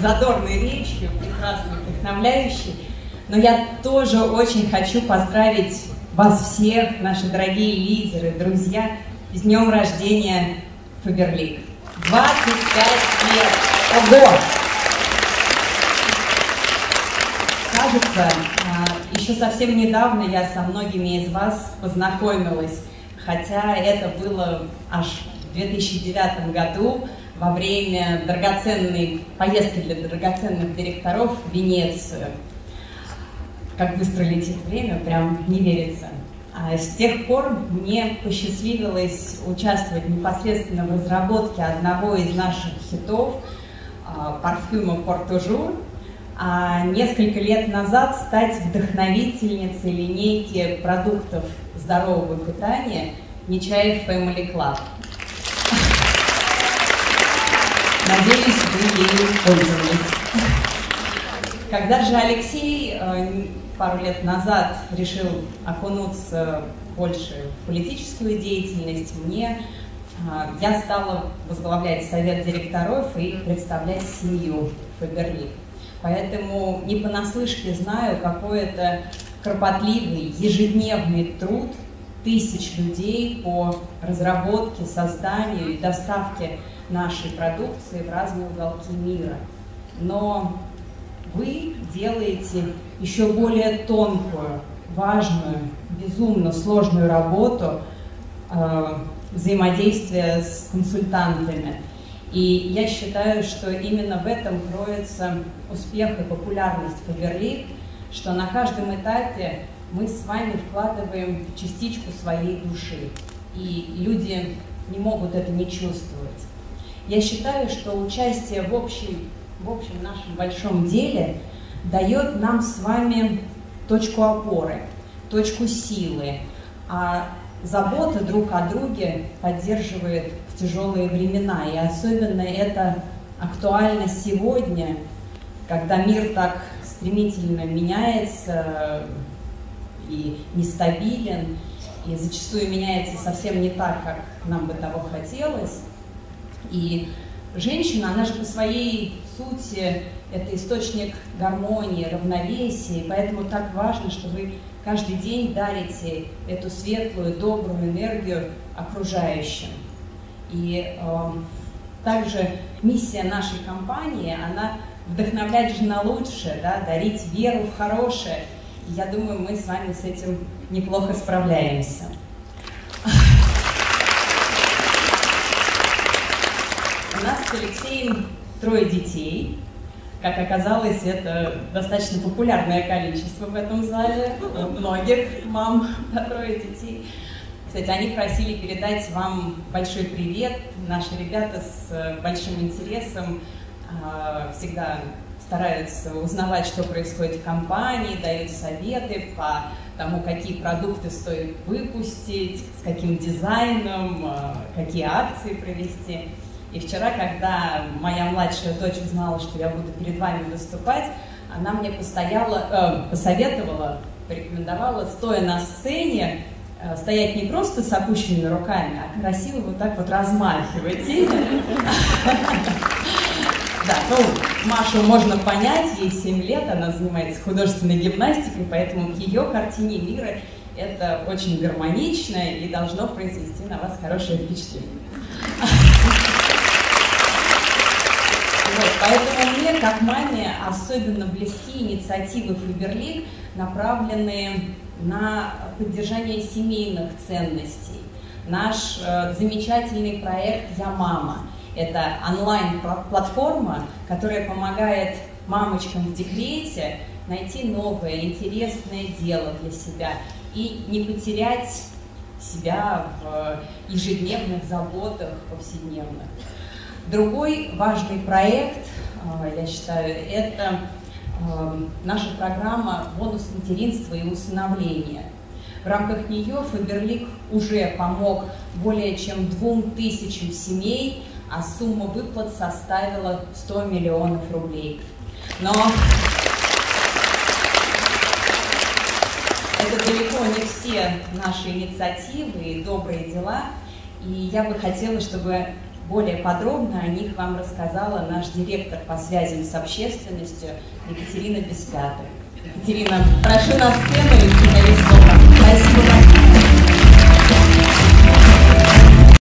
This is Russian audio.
задорной речью, прекрасной, вдохновляющий. Но я тоже очень хочу поздравить вас всех, наши дорогие лидеры, друзья, с днем рождения Фаберлик. 25 лет. Ого! Кажется, а, еще совсем недавно я со многими из вас познакомилась, хотя это было аж в 2009 году во время драгоценной поездки для драгоценных директоров в Венецию. Как быстро летит время, прям не верится. А с тех пор мне посчастливилось участвовать непосредственно в разработке одного из наших хитов а, парфюма Портужур, а несколько лет назад стать вдохновительницей линейки продуктов здорового питания Нечаев Family Club. Надеюсь, вы ею пользовались. Когда же Алексей э, пару лет назад решил окунуться больше в политическую деятельность, мне э, я стала возглавлять совет директоров и представлять семью Фаберлик. Поэтому не понаслышке знаю, какой это кропотливый ежедневный труд тысяч людей по разработке, созданию и доставке нашей продукции в разные уголки мира. Но вы делаете еще более тонкую, важную, безумно сложную работу э, взаимодействия с консультантами. И я считаю, что именно в этом кроется успех и популярность Фаберлик, что на каждом этапе мы с вами вкладываем частичку своей души, и люди не могут это не чувствовать. Я считаю, что участие в, общей, в общем нашем большом деле дает нам с вами точку опоры, точку силы, а забота друг о друге поддерживает в тяжелые времена. И особенно это актуально сегодня, когда мир так стремительно меняется и нестабилен, и зачастую меняется совсем не так, как нам бы того хотелось. И женщина, она же по своей сути это источник гармонии, равновесия, и поэтому так важно, что вы каждый день дарите эту светлую, добрую энергию окружающим. И э, также миссия нашей компании, она вдохновлять же на лучшее, да, дарить веру в хорошее. Я думаю, мы с вами с этим неплохо справляемся. У нас с Алексеем трое детей. Как оказалось, это достаточно популярное количество в этом зале. У многих мам трое детей. Кстати, они просили передать вам большой привет. Наши ребята с большим интересом а, всегда стараются узнавать, что происходит в компании, дают советы по тому, какие продукты стоит выпустить, с каким дизайном, а, какие акции провести. И вчера, когда моя младшая дочь узнала, что я буду перед вами выступать, она мне постояла, э, посоветовала, порекомендовала, стоя на сцене, э, стоять не просто с опущенными руками, а красиво вот так вот размахивать. Да, ну, Машу можно понять, ей 7 лет, она занимается художественной гимнастикой, поэтому в ее картине мира это очень гармонично и должно произвести на вас хорошее впечатление. Вот, поэтому мне, как маме, особенно близки инициативы Фаберлик, направленные на поддержание семейных ценностей. Наш э, замечательный проект «Я мама» — это онлайн-платформа, которая помогает мамочкам в декрете найти новое, интересное дело для себя и не потерять себя в ежедневных заботах повседневных. Другой важный проект, э, я считаю, это э, наша программа «Бонус материнства и усыновления». В рамках нее Фаберлик уже помог более чем двум тысячам семей, а сумма выплат составила 100 миллионов рублей. Но это далеко не все наши инициативы и добрые дела. И я бы хотела, чтобы более подробно о них вам рассказала наш директор по связям с общественностью Екатерина Беспятая. Екатерина, прошу на сцену и слово. Спасибо